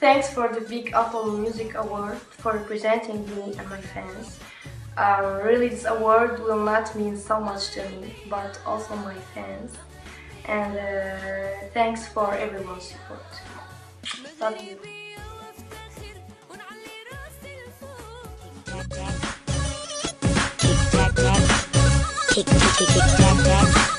Thanks for the Big Apple Music Award for presenting me and my fans. Uh, really, this award will not mean so much to me, but also my fans. And uh, thanks for everyone's support. Love you. Demi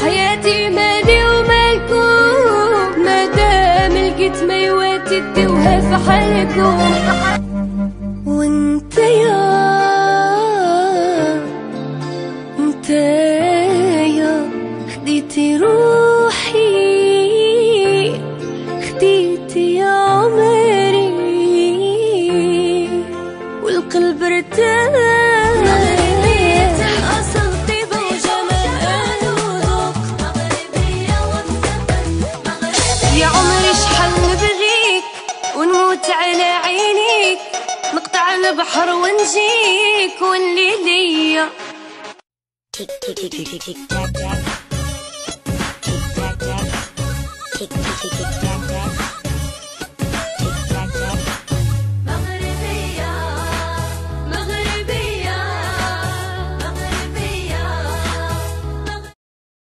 بحياتي مالي ومالكم مادام لقيت ما يواتي ديوها في حالكم وانت يا انت يا خديتي روحي خديتي يا عمري والقلب ارتاح. ونموت على عينيك نقطع البحر ونجيك واللي ليا tack.